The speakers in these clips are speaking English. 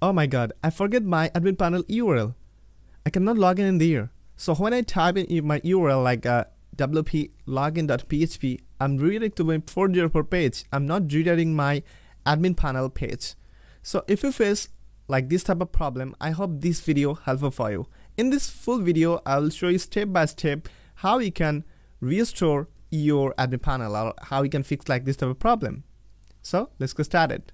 oh my god, I forget my admin panel URL. I cannot log in in there. So when I type in my URL like uh, wp login.php, I'm redirecting to my 404 page. I'm not redirecting my admin panel page. So if you face like this type of problem, I hope this video helpful for you. In this full video, I will show you step by step how you can restore your admin panel or how you can fix like this type of problem. So let's get started.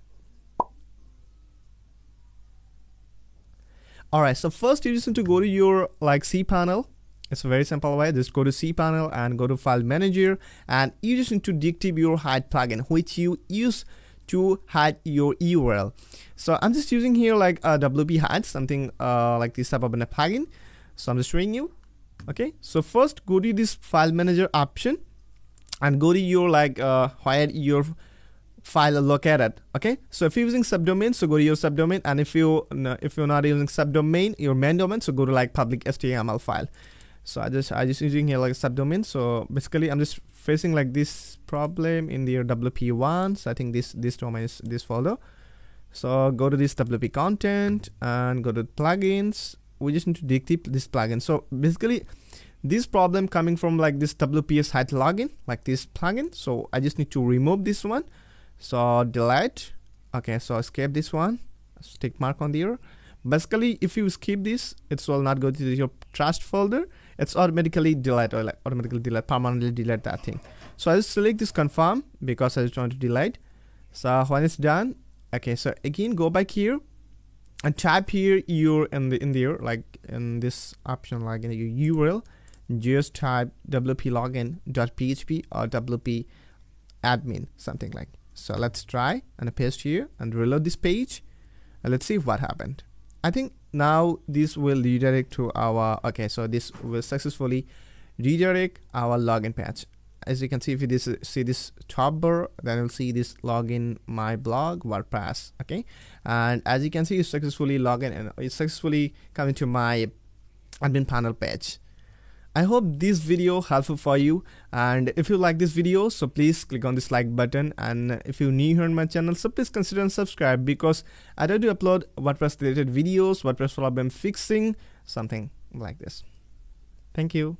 Alright, so first you just need to go to your like cPanel. It's a very simple way. Just go to cPanel and go to File Manager and you just need to deactivate your hide plugin which you use to hide your URL. So I'm just using here like a WP hide, something uh, like this type of a plugin. So I'm just showing you. Okay, so first go to this File Manager option and go to your like uh, where your file located okay? So if you're using subdomain so go to your subdomain and if you if you're not using subdomain your main domain so go to like public html file. So i just i just using here like subdomain. So basically i'm just facing like this problem in your wp1 so i think this this domain is this folder. So go to this wp content and go to plugins. We just need to deactivate this plugin. So basically this problem coming from like this wps hide login like this plugin. So i just need to remove this one so delete. Okay so escape this one. Stick mark on there basically if you skip this it will not go to your trust folder. It's automatically delete or like automatically delete permanently delete that thing. So i just select this confirm because i just want to delete. So when it's done okay so again go back here and type here your in the in there like in this option like in your url just type wp login.php or wp admin something like so let's try and paste here and reload this page and let's see what happened. I think now this will redirect to our okay so this will successfully redirect our login page. As you can see if you this, see this top bar then you'll see this login my blog wordpress okay? And as you can see it's successfully login and it's successfully coming to my admin panel page I hope this video helpful for you and if you like this video so please click on this like button and if you're new here on my channel so please consider and subscribe because I to upload WordPress related videos, WordPress problem fixing, something like this. Thank you.